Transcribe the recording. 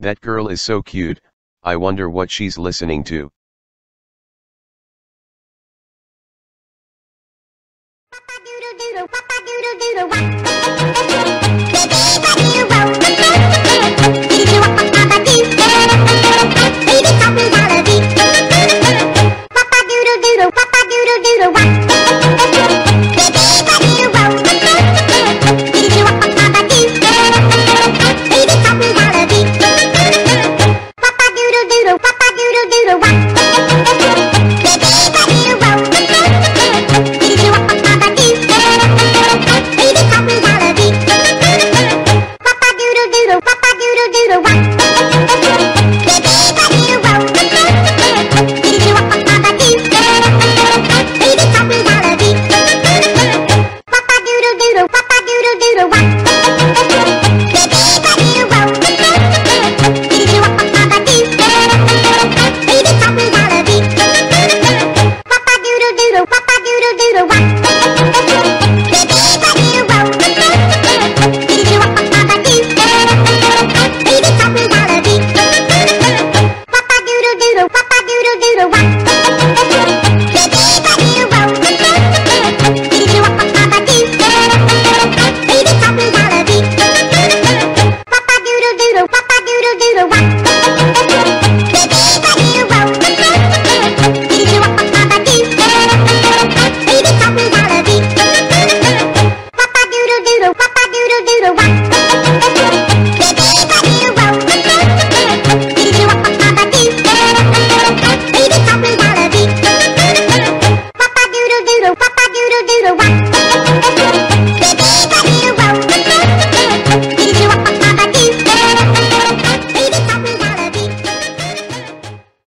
that girl is so cute, I wonder what she's listening to. Papa doodle doodle, papa doodle doodle,